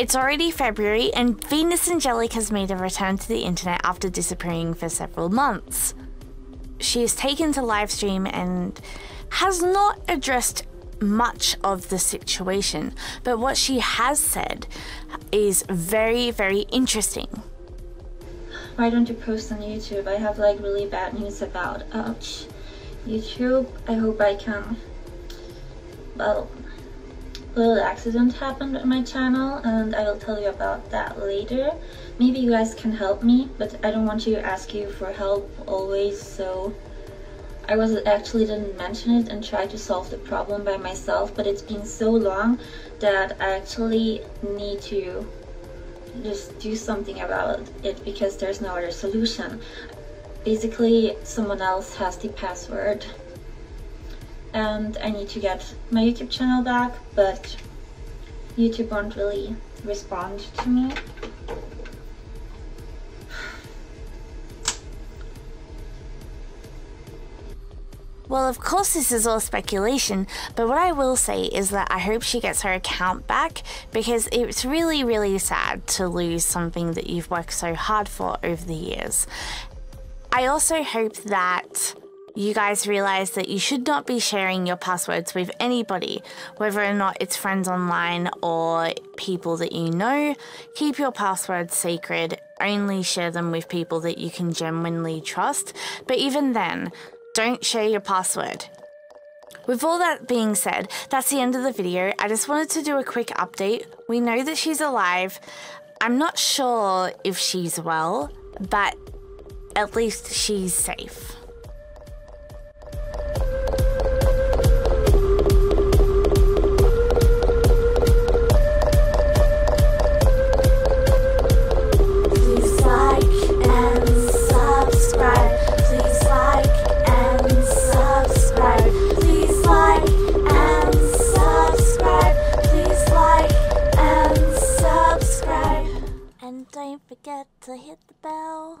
It's already February, and Venus Angelic has made a return to the internet after disappearing for several months. She has taken to livestream and has not addressed much of the situation, but what she has said is very, very interesting. Why don't you post on YouTube? I have like really bad news about ouch. YouTube, I hope I can well little accident happened on my channel and I will tell you about that later. Maybe you guys can help me, but I don't want to ask you for help always, so I was actually didn't mention it and try to solve the problem by myself, but it's been so long that I actually need to just do something about it because there's no other solution. Basically, someone else has the password and I need to get my YouTube channel back, but YouTube won't really respond to me. Well, of course, this is all speculation, but what I will say is that I hope she gets her account back because it's really, really sad to lose something that you've worked so hard for over the years. I also hope that you guys realize that you should not be sharing your passwords with anybody, whether or not it's friends online or people that you know. Keep your passwords secret, only share them with people that you can genuinely trust. But even then, don't share your password. With all that being said, that's the end of the video. I just wanted to do a quick update. We know that she's alive. I'm not sure if she's well, but at least she's safe. Don't forget to hit the bell.